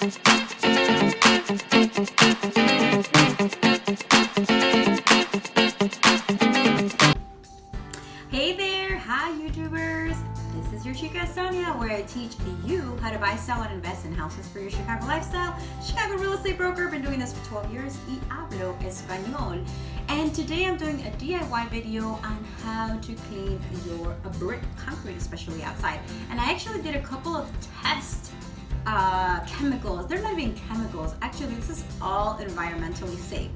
Hey there, hi YouTubers. This is your chica Sonia where I teach you how to buy, sell, and invest in houses for your Chicago lifestyle. Chicago real estate broker, been doing this for 12 years y hablo español. And today I'm doing a DIY video on how to clean your brick concrete, especially outside. And I actually did a couple of test uh, chemicals. They're not even chemicals. Actually, this is all environmentally safe.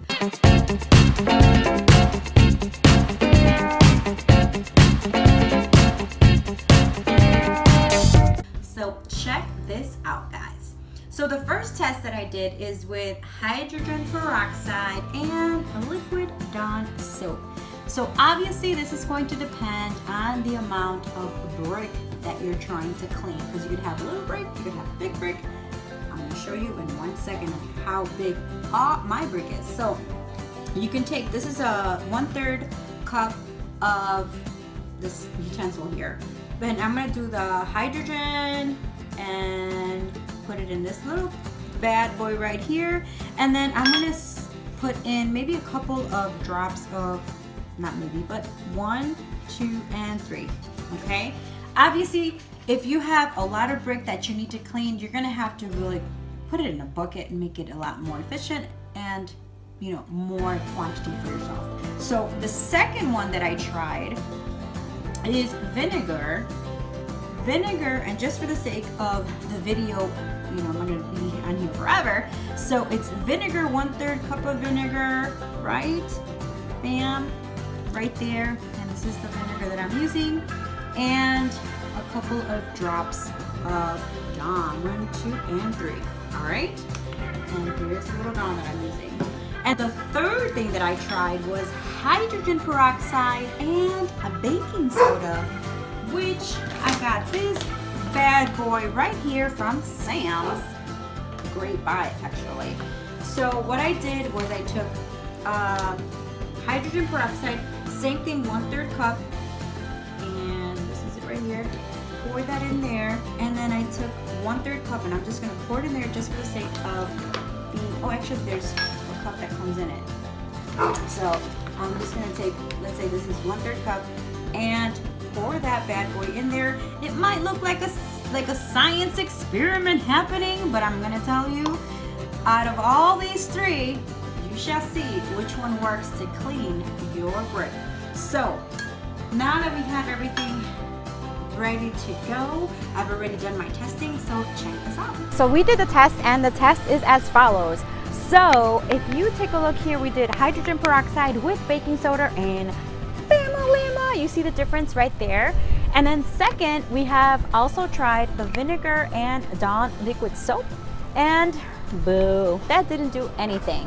So check this out guys. So the first test that I did is with hydrogen peroxide and liquid Dawn soap. So obviously this is going to depend on the amount of brick that you're trying to clean because you could have a little brick, you could have a big brick. I'm to show you in one second how big all my brick is. So you can take, this is a one third cup of this utensil here. But I'm gonna do the hydrogen and put it in this little bad boy right here. And then I'm gonna put in maybe a couple of drops of, not maybe, but one, two, and three, okay? Obviously, if you have a lot of brick that you need to clean, you're gonna have to really put it in a bucket and make it a lot more efficient and you know, more quantity for yourself. So the second one that I tried is vinegar. Vinegar, and just for the sake of the video, you know, I'm gonna be on here forever. So it's vinegar, one third cup of vinegar, right? Bam, right there. And this is the vinegar that I'm using. And a couple of drops of Dawn, one, two, and three, all right? And here's the little Dawn that I'm using. And the third thing that I tried was hydrogen peroxide and a baking soda, which I got this bad boy right here from Sam's. Great buy, actually. So what I did was I took uh, hydrogen peroxide, same thing, one third cup, Pour that in there, and then I took one third cup, and I'm just gonna pour it in there just for the sake of being, oh actually there's a cup that comes in it. So I'm just gonna take, let's say this is one third cup and pour that bad boy in there. It might look like a, like a science experiment happening, but I'm gonna tell you, out of all these three, you shall see which one works to clean your brick. So now that we have everything ready to go. I've already done my testing, so check this out. So we did the test and the test is as follows. So if you take a look here, we did hydrogen peroxide with baking soda and Bama You see the difference right there. And then second, we have also tried the vinegar and Dawn liquid soap and boo, that didn't do anything.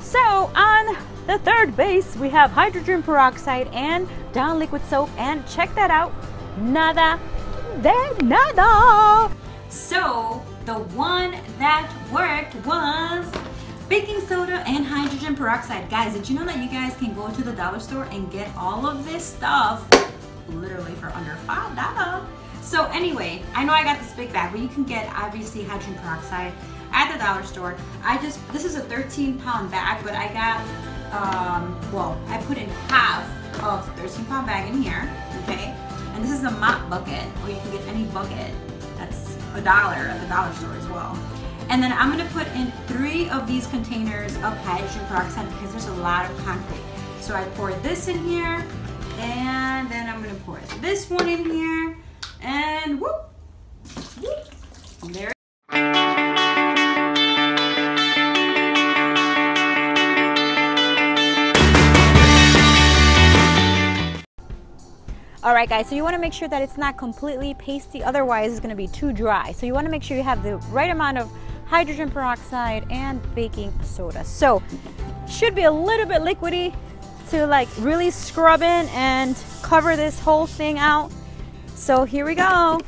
So on the third base, we have hydrogen peroxide and Dawn liquid soap and check that out, nada de nada. So the one that worked was baking soda and hydrogen peroxide. Guys, did you know that you guys can go to the dollar store and get all of this stuff literally for under $5? So anyway, I know I got this big bag, but you can get obviously hydrogen peroxide at the dollar store. I just, this is a 13 pound bag, but I got, um, well, I put in half of 13 pound bag in here, okay? And this is a mop bucket, or you can get any bucket that's a dollar at the dollar store as well. And then I'm gonna put in three of these containers of hydrogen peroxide because there's a lot of concrete. So I pour this in here, and then I'm gonna pour this one in here, and whoop, whoop, there All right guys, so you wanna make sure that it's not completely pasty, otherwise it's gonna be too dry. So you wanna make sure you have the right amount of hydrogen peroxide, and baking soda. So should be a little bit liquidy to like really scrub in and cover this whole thing out. So here we go.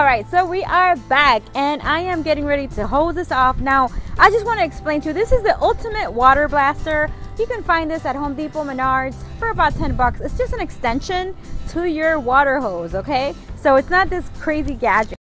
All right, so we are back and I am getting ready to hose this off. Now, I just want to explain to you, this is the ultimate water blaster. You can find this at Home Depot, Menards for about 10 bucks. It's just an extension to your water hose, okay? So it's not this crazy gadget.